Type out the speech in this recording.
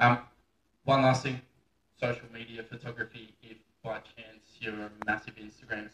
Um, one last thing, social media photography. If by chance you're a massive Instagram